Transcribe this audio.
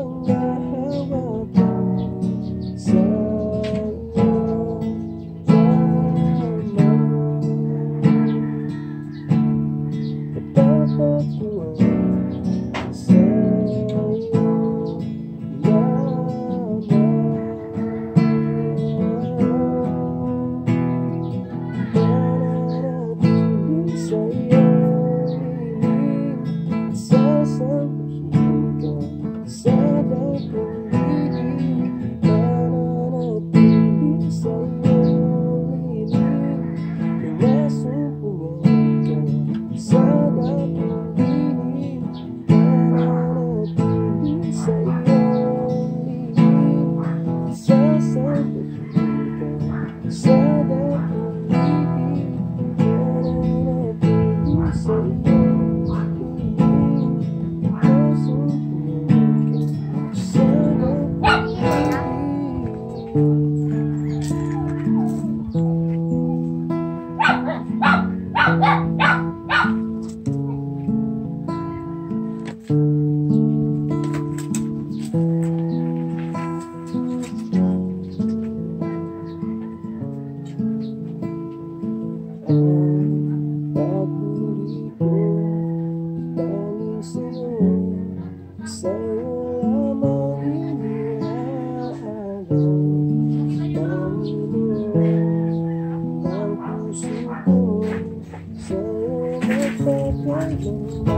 Oh, 所有浪漫与温柔，都已落满枯树头。所有无法拥有。